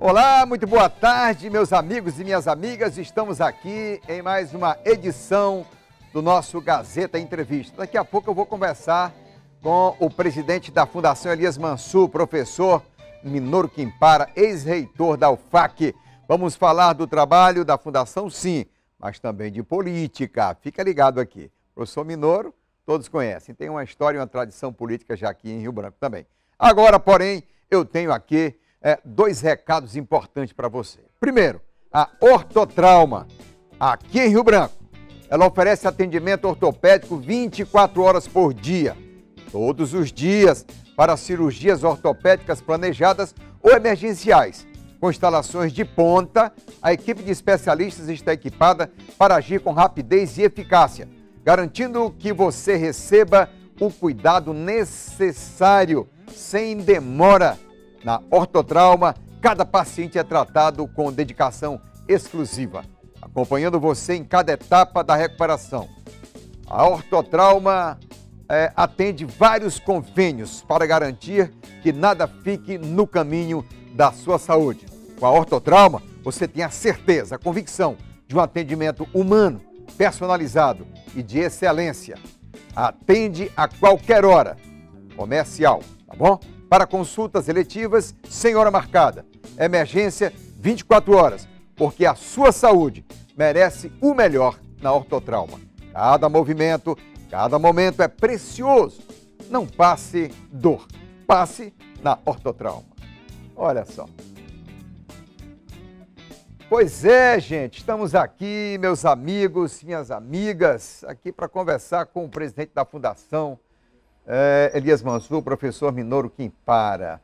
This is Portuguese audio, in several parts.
Olá, muito boa tarde, meus amigos e minhas amigas. Estamos aqui em mais uma edição do nosso Gazeta Entrevista. Daqui a pouco eu vou conversar com o presidente da Fundação Elias Mansur, professor Minoro Quimpara, ex-reitor da UFAC. Vamos falar do trabalho da Fundação, sim, mas também de política. Fica ligado aqui. Professor Minoro, todos conhecem, tem uma história e uma tradição política já aqui em Rio Branco também. Agora, porém, eu tenho aqui é, dois recados importantes para você. Primeiro, a Ortotrauma, aqui em Rio Branco. Ela oferece atendimento ortopédico 24 horas por dia, todos os dias, para cirurgias ortopédicas planejadas ou emergenciais. Com instalações de ponta, a equipe de especialistas está equipada para agir com rapidez e eficácia, garantindo que você receba o cuidado necessário, sem demora na ortotrauma, cada paciente é tratado com dedicação exclusiva, acompanhando você em cada etapa da recuperação. A ortotrauma é, atende vários convênios para garantir que nada fique no caminho da sua saúde. Com a ortotrauma, você tem a certeza, a convicção de um atendimento humano, personalizado e de excelência. Atende a qualquer hora. Comercial, tá bom? Para consultas eletivas sem hora marcada. Emergência 24 horas, porque a sua saúde merece o melhor na ortotrauma. Cada movimento, cada momento é precioso. Não passe dor, passe na ortotrauma. Olha só. Pois é, gente, estamos aqui, meus amigos, minhas amigas, aqui para conversar com o presidente da Fundação é, Elias Mansur, professor Minoro Quimpara.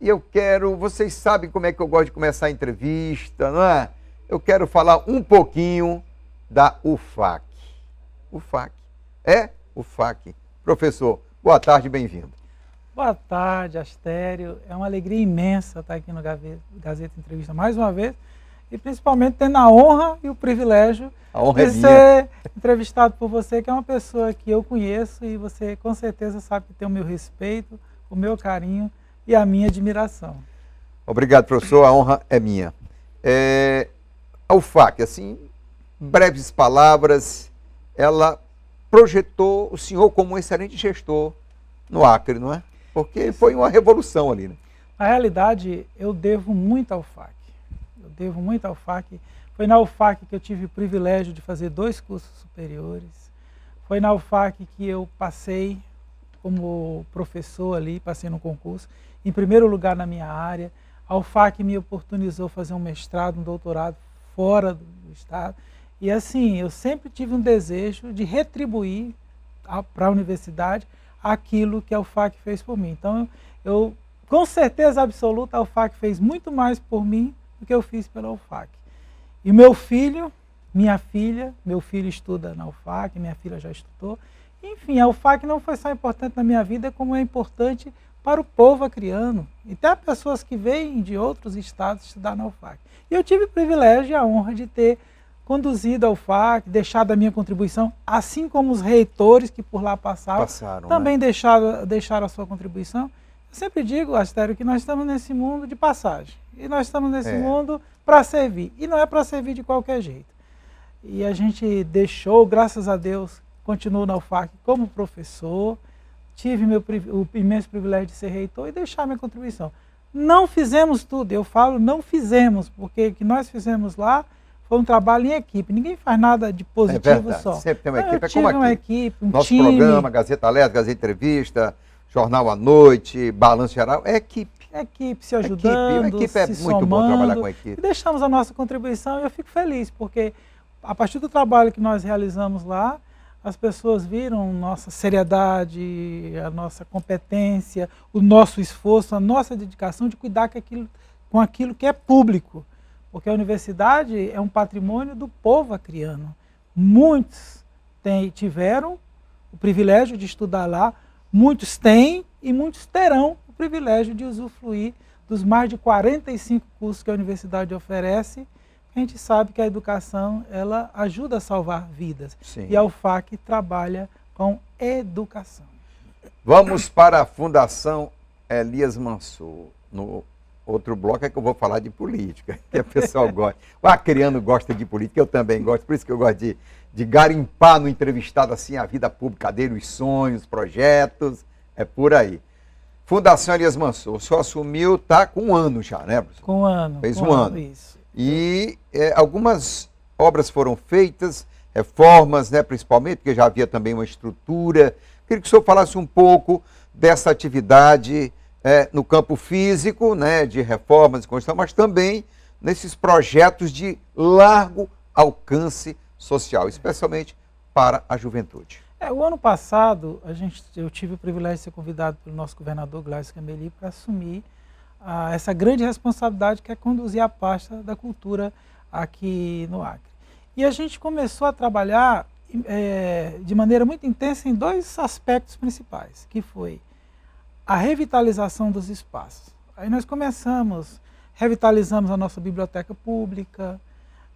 E eu quero, vocês sabem como é que eu gosto de começar a entrevista, não é? Eu quero falar um pouquinho da UFAC. UFAC. É UFAC. Professor, boa tarde, bem-vindo. Boa tarde, Astério. É uma alegria imensa estar aqui no Gazeta Entrevista mais uma vez e principalmente tendo a honra e o privilégio de é ser entrevistado por você, que é uma pessoa que eu conheço e você com certeza sabe que tem o meu respeito, o meu carinho e a minha admiração. Obrigado, professor. A honra é minha. É, a UFAC, assim, breves palavras, ela projetou o senhor como um excelente gestor no Acre, não é? Porque foi uma revolução ali, né? Na realidade, eu devo muito ao FAC devo muito à UFAC. Foi na UFAC que eu tive o privilégio de fazer dois cursos superiores. Foi na UFAC que eu passei como professor ali, passei no concurso, em primeiro lugar na minha área. A UFAC me oportunizou fazer um mestrado, um doutorado fora do estado. E assim, eu sempre tive um desejo de retribuir para a universidade aquilo que a UFAC fez por mim. Então, eu, com certeza absoluta, a UFAC fez muito mais por mim do que eu fiz pela UFAC. E meu filho, minha filha, meu filho estuda na UFAC, minha filha já estudou. Enfim, a UFAC não foi só importante na minha vida, como é importante para o povo acriano. E até pessoas que vêm de outros estados estudar na UFAC. E eu tive o privilégio e a honra de ter conduzido a UFAC, deixado a minha contribuição, assim como os reitores que por lá passaram, passaram também né? deixaram, deixaram a sua contribuição. Eu sempre digo, Astério, que nós estamos nesse mundo de passagem. E nós estamos nesse é. mundo para servir. E não é para servir de qualquer jeito. E a gente deixou, graças a Deus, continuo na UFAC como professor, tive meu, o imenso privilégio de ser reitor e deixar minha contribuição. Não fizemos tudo, eu falo não fizemos, porque o que nós fizemos lá foi um trabalho em equipe. Ninguém faz nada de positivo é só. Sempre tem uma equipe, eu é como uma equipe, um Nosso time. programa, Gazeta Alerta, Gazeta Entrevista, Jornal à Noite, Balanço Geral, é equipe equipe se ajudando, equipe, a equipe é se muito somando, bom trabalhar com a equipe. E deixamos a nossa contribuição e eu fico feliz, porque a partir do trabalho que nós realizamos lá, as pessoas viram nossa seriedade, a nossa competência, o nosso esforço, a nossa dedicação de cuidar com aquilo, com aquilo que é público. Porque a universidade é um patrimônio do povo acriano. Muitos têm, tiveram o privilégio de estudar lá, muitos têm e muitos terão privilégio de usufruir dos mais de 45 cursos que a universidade oferece. A gente sabe que a educação ela ajuda a salvar vidas. Sim. E a UFAC trabalha com educação. Vamos para a Fundação Elias Mansur, no outro bloco é que eu vou falar de política, que o pessoal gosta. O acriano gosta de política, eu também gosto, por isso que eu gosto de, de garimpar no entrevistado assim a vida pública dele, os sonhos, projetos, é por aí. Fundação Elias Mansur, o senhor assumiu, tá com um ano já, né, professor? Com um ano. Fez um, um ano. ano. Isso. E é, algumas obras foram feitas, reformas, né, principalmente, porque já havia também uma estrutura. Queria que o senhor falasse um pouco dessa atividade é, no campo físico, né, de reformas e construção, mas também nesses projetos de largo alcance social, especialmente para a juventude. É, o ano passado, a gente, eu tive o privilégio de ser convidado pelo nosso governador Gladys Cameli para assumir ah, essa grande responsabilidade que é conduzir a pasta da cultura aqui no Acre. E a gente começou a trabalhar é, de maneira muito intensa em dois aspectos principais, que foi a revitalização dos espaços. Aí nós começamos, revitalizamos a nossa biblioteca pública,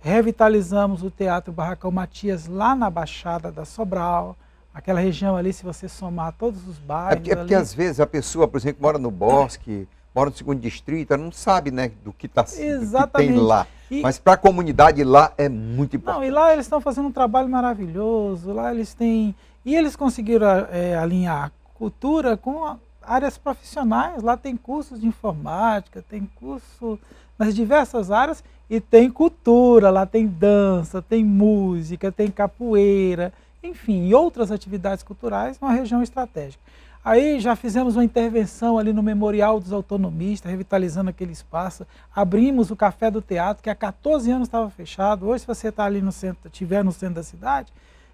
revitalizamos o Teatro Barracão Matias lá na Baixada da Sobral, aquela região ali, se você somar todos os bairros. É porque, é porque às vezes a pessoa, por exemplo, mora no bosque, mora no segundo distrito, ela não sabe né, do que, tá, do que tem lá. E... Mas para a comunidade lá é muito importante. Não, e lá eles estão fazendo um trabalho maravilhoso, lá eles têm. E eles conseguiram é, alinhar cultura com áreas profissionais. Lá tem cursos de informática, tem curso nas diversas áreas e tem cultura, lá tem dança, tem música, tem capoeira, enfim, e outras atividades culturais numa região estratégica. Aí já fizemos uma intervenção ali no Memorial dos Autonomistas, revitalizando aquele espaço. Abrimos o Café do Teatro, que há 14 anos estava fechado. Hoje, se você está ali no centro, estiver no centro da cidade,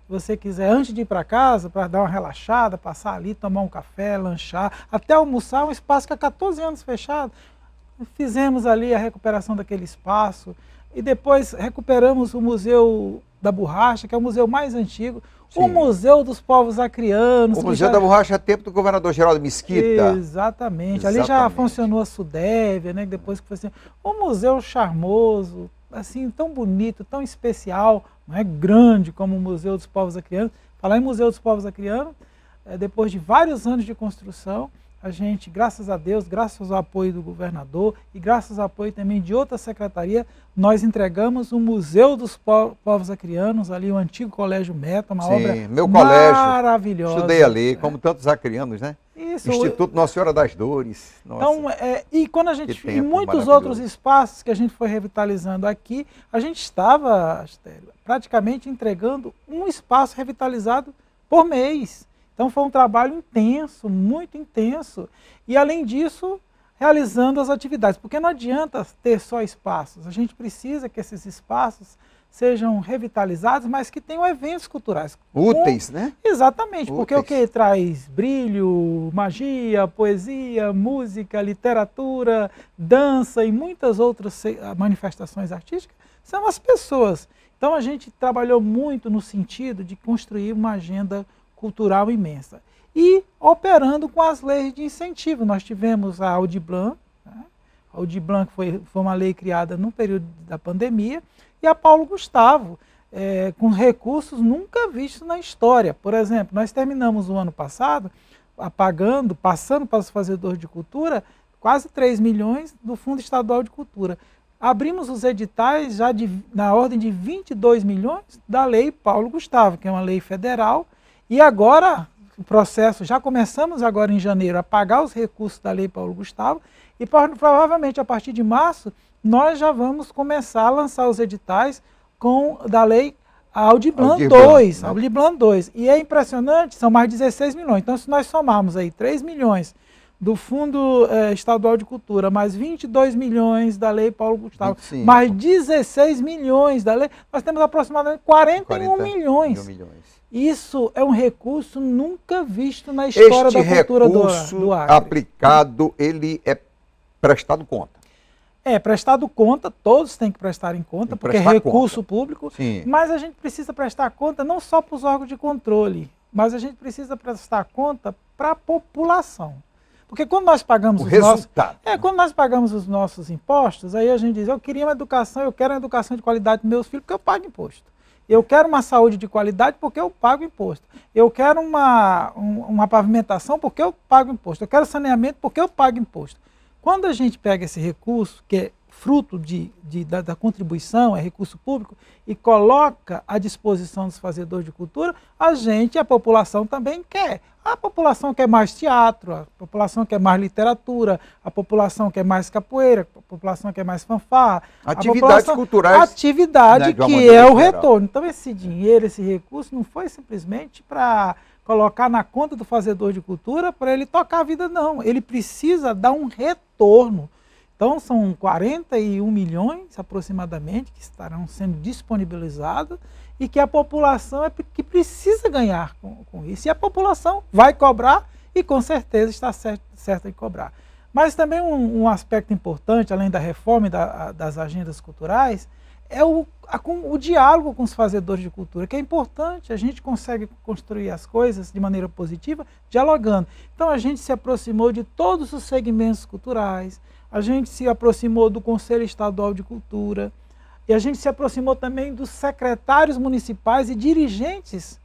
você quiser, antes de ir para casa, para dar uma relaxada, passar ali, tomar um café, lanchar, até almoçar, um espaço que há 14 anos fechado. Fizemos ali a recuperação daquele espaço e depois recuperamos o Museu da Borracha, que é o museu mais antigo, Sim. o Museu dos Povos Acrianos. O Museu já... da Borracha é tempo do governador Geraldo Mesquita. Exatamente. Exatamente. Ali já funcionou a Sudévia, né? Depois que foi assim. Um museu charmoso, assim, tão bonito, tão especial, não é grande como o Museu dos Povos Acrianos. Falar em Museu dos Povos Acrianos, é, depois de vários anos de construção, a gente, graças a Deus, graças ao apoio do governador e graças ao apoio também de outra secretaria, nós entregamos o Museu dos Povos Acrianos, ali o antigo Colégio Meta, uma Sim, obra meu colégio, maravilhosa. Estudei ali, como tantos acrianos, né? Isso. Instituto Nossa Senhora das Dores. Nossa, então, é, e quando a gente, em muitos outros espaços que a gente foi revitalizando aqui, a gente estava, praticamente entregando um espaço revitalizado por mês. Então foi um trabalho intenso, muito intenso. E além disso, realizando as atividades, porque não adianta ter só espaços, a gente precisa que esses espaços sejam revitalizados, mas que tenham eventos culturais. Úteis, com... né? Exatamente, Úteis. porque o que traz brilho, magia, poesia, música, literatura, dança e muitas outras manifestações artísticas são as pessoas. Então a gente trabalhou muito no sentido de construir uma agenda cultural imensa. E operando com as leis de incentivo. Nós tivemos a Audiblan, né? a foi, foi uma lei criada no período da pandemia, e a Paulo Gustavo, é, com recursos nunca vistos na história. Por exemplo, nós terminamos o ano passado apagando, passando para os fazedores de cultura, quase 3 milhões do Fundo Estadual de Cultura. Abrimos os editais já de, na ordem de 22 milhões da Lei Paulo Gustavo, que é uma lei federal e agora, o processo, já começamos agora em janeiro a pagar os recursos da Lei Paulo Gustavo e provavelmente a partir de março nós já vamos começar a lançar os editais com da Lei Audiblan 2, Audiblan 2. E é impressionante, são mais 16 milhões. Então, se nós somarmos aí 3 milhões do Fundo eh, Estadual de Cultura, mais 22 milhões da Lei Paulo Gustavo, 25. mais 16 milhões da lei, nós temos aproximadamente 41 40 milhões. milhões. Isso é um recurso nunca visto na história este da cultura do, do Acre. aplicado, ele é prestado conta. É, prestado conta, todos têm que prestar em conta, porque é recurso conta. público, Sim. mas a gente precisa prestar conta não só para os órgãos de controle, mas a gente precisa prestar conta para a população. Porque quando nós pagamos o os resultado. nossos. É, quando nós pagamos os nossos impostos, aí a gente diz, eu queria uma educação, eu quero uma educação de qualidade para meus filhos, porque eu pago imposto. Eu quero uma saúde de qualidade porque eu pago imposto. Eu quero uma, um, uma pavimentação porque eu pago imposto. Eu quero saneamento porque eu pago imposto. Quando a gente pega esse recurso, que é fruto de, de da, da, contribuição, é recurso público, e coloca à disposição dos fazedores de cultura, a gente, a população também quer. A população quer mais teatro, a população quer mais literatura, a população quer mais capoeira, a população quer mais fanfarra. Atividades culturais. Atividade né, que é o retorno. Então, esse dinheiro, esse recurso, não foi simplesmente para colocar na conta do fazedor de cultura para ele tocar a vida, não. Ele precisa dar um retorno então, são 41 milhões aproximadamente que estarão sendo disponibilizados e que a população é que precisa ganhar com, com isso. E a população vai cobrar e com certeza está certa de cobrar. Mas também um, um, aspecto importante, além da reforma e da, das agendas culturais, é o, a, o diálogo com os fazedores de cultura, que é importante. A gente consegue construir as coisas de maneira positiva dialogando. Então a gente se aproximou de todos os segmentos culturais, a gente se aproximou do Conselho Estadual de Cultura e a gente se aproximou também dos secretários municipais e dirigentes.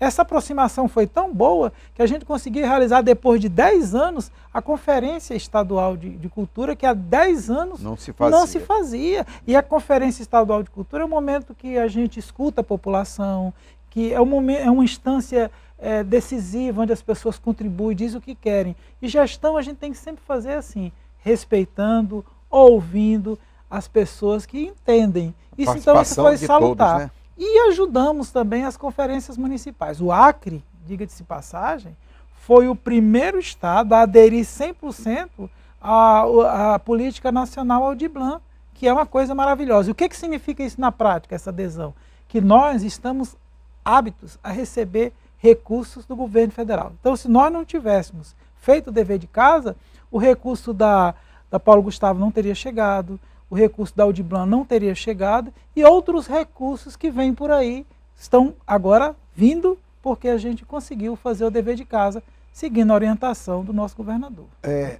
Essa aproximação foi tão boa que a gente conseguiu realizar, depois de 10 anos, a Conferência Estadual de, de Cultura, que há 10 anos não se, fazia. não se fazia. E a Conferência Estadual de Cultura é o momento que a gente escuta a população, que é, um momento, é uma instância é, decisiva, onde as pessoas contribuem, dizem o que querem. E gestão a gente tem que sempre fazer assim respeitando, ouvindo as pessoas que entendem. Isso então isso foi salutar. Todos, né? E ajudamos também as conferências municipais. O Acre, diga-se passagem, foi o primeiro estado a aderir 100% à, à política nacional Audiblan, que é uma coisa maravilhosa. E o que, que significa isso na prática, essa adesão? Que nós estamos hábitos a receber recursos do governo federal. Então, se nós não tivéssemos feito o dever de casa, o recurso da, da Paulo Gustavo não teria chegado, o recurso da Audiblan não teria chegado e outros recursos que vêm por aí estão agora vindo porque a gente conseguiu fazer o dever de casa seguindo a orientação do nosso governador. É,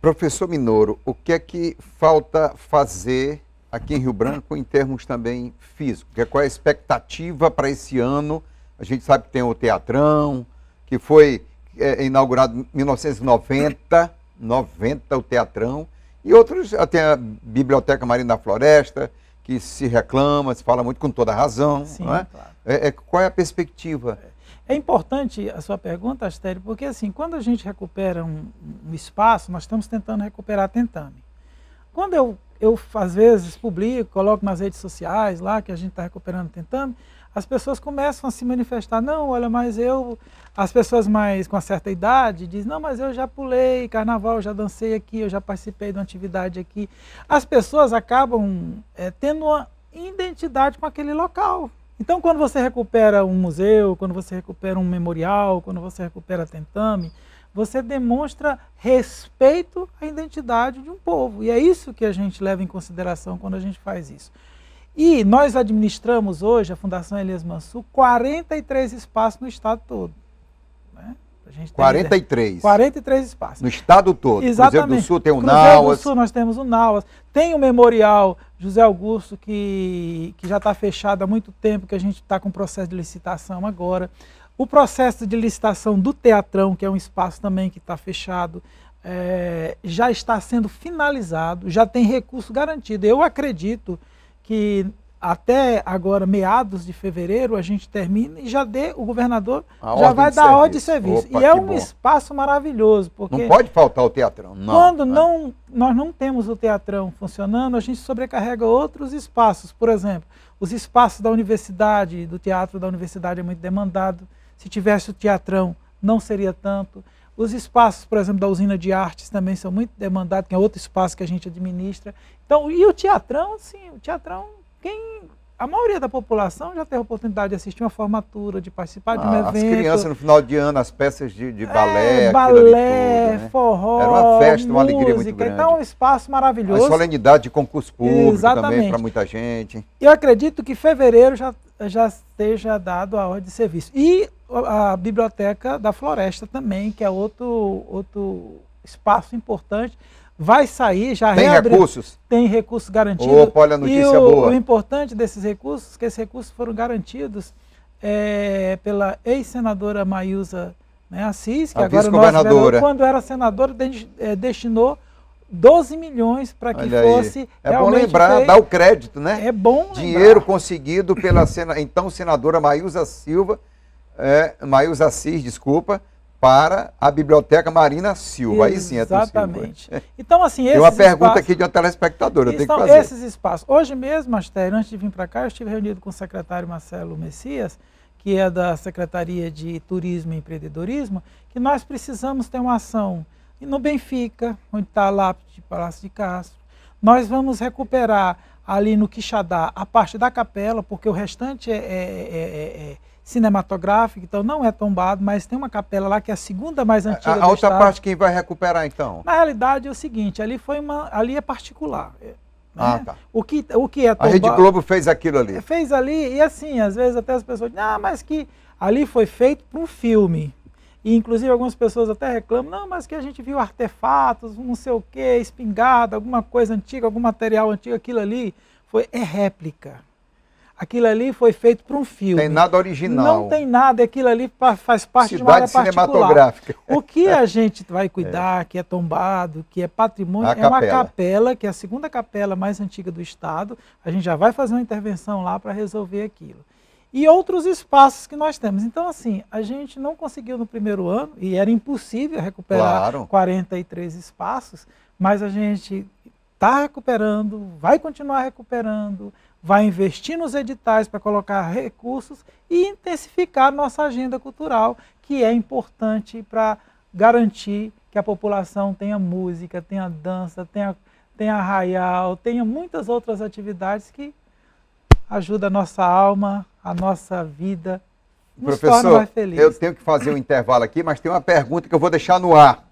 professor Minoro, o que é que falta fazer aqui em Rio Branco em termos também físicos? Qual é a expectativa para esse ano? A gente sabe que tem o Teatrão, que foi é, inaugurado em 1990, 90 o Teatrão, e outros, até a Biblioteca Marina da Floresta, que se reclama, se fala muito com toda razão. Sim, é? Claro. É, é, qual é a perspectiva? É importante a sua pergunta, Astério, porque assim, quando a gente recupera um, um espaço, nós estamos tentando recuperar Tentame. Quando eu, eu, às vezes, publico, coloco nas redes sociais lá que a gente está recuperando Tentame, as pessoas começam a se manifestar, não, olha, mas eu, as pessoas mais com certa idade dizem, não, mas eu já pulei carnaval, já dancei aqui, eu já participei de uma atividade aqui. As pessoas acabam é, tendo uma identidade com aquele local. Então, quando você recupera um museu, quando você recupera um memorial, quando você recupera tentame, você demonstra respeito à identidade de um povo. E é isso que a gente leva em consideração quando a gente faz isso. E nós administramos hoje, a Fundação Elias Mansur, 43 espaços no estado todo. Né? 43? 43 espaços. No estado todo. Exatamente. Cruzeiro do Sul tem o Cruzeiro Nauas. do Sul nós temos o Nauas. Tem o Memorial José Augusto, que, que já está fechado há muito tempo, que a gente está com processo de licitação agora. O processo de licitação do Teatrão, que é um espaço também que está fechado, é, já está sendo finalizado, já tem recurso garantido. Eu acredito que até agora, meados de fevereiro, a gente termina e já dê, o governador a já vai dar ordem de serviço. Opa, e é um bom. espaço maravilhoso. Porque não pode faltar o teatrão, não. Quando né? não, nós não temos o teatrão funcionando, a gente sobrecarrega outros espaços. Por exemplo, os espaços da universidade, do teatro da universidade é muito demandado. Se tivesse o teatrão, não seria tanto. Os espaços, por exemplo, da usina de artes também são muito demandados, que é outro espaço que a gente administra. Então, e o teatrão, sim, o teatrão, quem a maioria da população já teve a oportunidade de assistir uma formatura, de participar de um ah, evento. As crianças no final de ano, as peças de, de balé, é, balé, tudo, né? forró, Era uma festa, música, uma alegria muito grande. Então, é um espaço maravilhoso. A solenidade de concurso público Exatamente. também para muita gente. Eu acredito que fevereiro já, já esteja dado a ordem de serviço. E a Biblioteca da Floresta também, que é outro, outro espaço importante. Vai sair, já Tem recursos? Tem recursos garantidos. Opa, olha a notícia e o, boa. o importante desses recursos, que esses recursos foram garantidos é, pela ex-senadora Maísa né, Assis, que a agora nós, quando era senadora, é, destinou 12 milhões para que Olha fosse aí. É bom lembrar, feito. dar o crédito, né? É bom Dinheiro lembrar. conseguido pela sena, então senadora Maísa Silva, é, Maísa Assis, desculpa, para a Biblioteca Marina Silva. Aí sim é. Exatamente. Então, assim, Tem uma esses pergunta espaços- aqui de uma telespectadora, eu tenho que Então, fazer. esses espaços. Hoje mesmo, Astério, antes de vir para cá, eu estive reunido com o secretário Marcelo Messias, que é da Secretaria de Turismo e Empreendedorismo, que nós precisamos ter uma ação e no Benfica, onde está a lápide de Palácio de Castro. Nós vamos recuperar ali no Quixadá a parte da capela, porque o restante é- é- é- é cinematográfico, então não é tombado, mas tem uma capela lá que é a segunda mais antiga A, a outra estado. parte quem vai recuperar então? Na realidade é o seguinte, ali foi uma, ali é particular. é, Ah, né? tá. O que, o que é A Rede Globo fez aquilo ali. fez ali e assim, às vezes até as pessoas dizem, ah, mas que ali foi feito para um filme. E inclusive algumas pessoas até reclamam, não, mas que a gente viu artefatos, não sei o que, espingarda, alguma coisa antiga, algum material antigo, aquilo ali foi é réplica. Aquilo ali foi feito para um filme. Tem nada original. Não tem nada, aquilo ali faz parte de uma área Cidade particular. cinematográfica. O que a gente vai cuidar, que é tombado, que é patrimônio, A é uma capela. capela, que é a segunda capela mais antiga do estado. A gente já vai fazer uma intervenção lá para resolver aquilo. E outros espaços que nós temos. Então, assim, a gente não conseguiu no primeiro ano, e era impossível recuperar Claro. 43 espaços, mas a gente está recuperando, vai continuar recuperando, vai investir nos editais para colocar recursos e intensificar nossa agenda cultural, que é importante para garantir que a população tenha música, tenha dança, tenha, tenha arraial, tenha muitas outras atividades que ajudam a nossa alma, a nossa vida, nos Professor, mais felizes. eu tenho que fazer um intervalo aqui, mas tem uma pergunta que eu vou deixar no ar.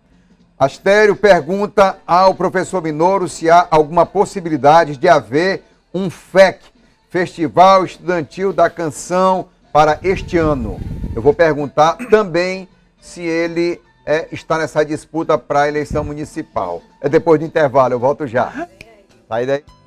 Astério pergunta ao professor Minoro se há alguma possibilidade de haver um FEC, Festival Estudantil da Canção, para este ano. Eu vou perguntar também se ele é, está nessa disputa para a eleição municipal. É depois do intervalo, eu volto já. Sai daí.